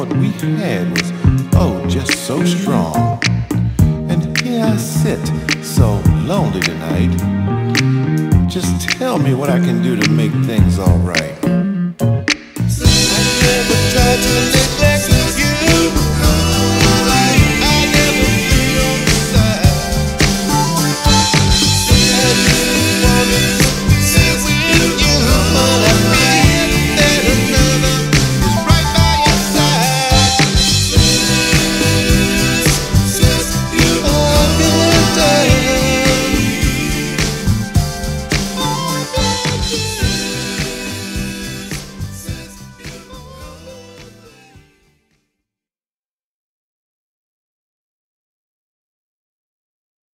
what we had was, oh, just so strong. And here I sit, so lonely tonight. Just tell me what I can do to make things alright.